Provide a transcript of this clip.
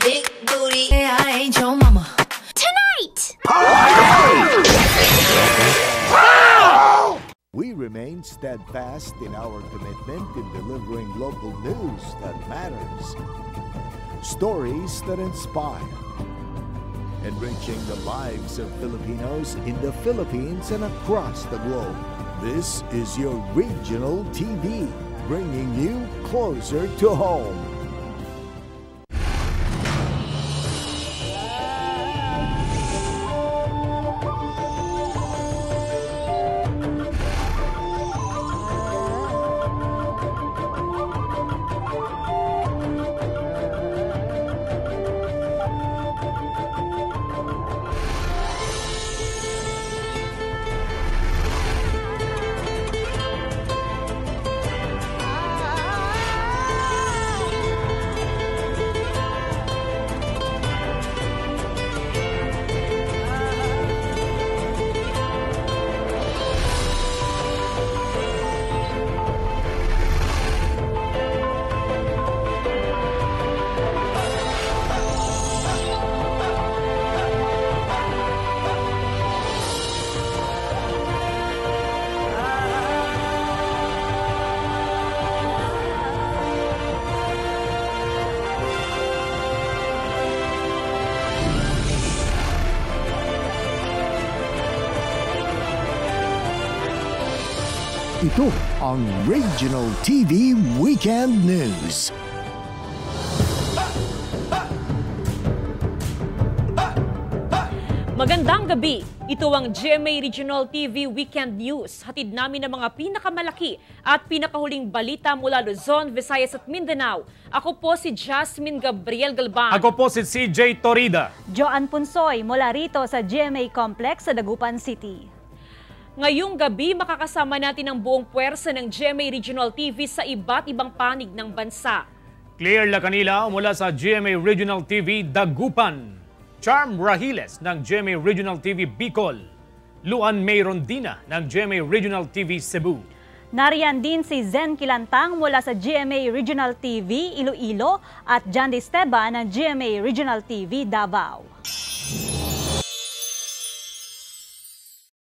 big booty. Hey, I ain't your mama. Tonight! We remain steadfast in our commitment in delivering local news that matters, stories that inspire, enriching the lives of Filipinos in the Philippines and across the globe. This is your regional TV, bringing you closer to home. Ito ang Regional TV Weekend News. Magandang gabi. Ito ang GMA Regional TV Weekend News. Hatid namin ang mga pinakamalaki at pinakahuling balita mula Luzon, Visayas at Mindanao. Ako po si Jasmine Gabriel Galban. Ako po si CJ Torida. Joan Punsoy mula rito sa GMA Complex sa Dagupan City. Ngayong gabi, makakasama natin ang buong puwersa ng GMA Regional TV sa iba't ibang panig ng bansa. Clear Lacanila mula sa GMA Regional TV Dagupan. Charm Rahiles ng GMA Regional TV Bicol. Luan May Rondina ng GMA Regional TV Cebu. Nariyan din si Zen Kilantang mula sa GMA Regional TV Iloilo at John Esteban ng GMA Regional TV Davao.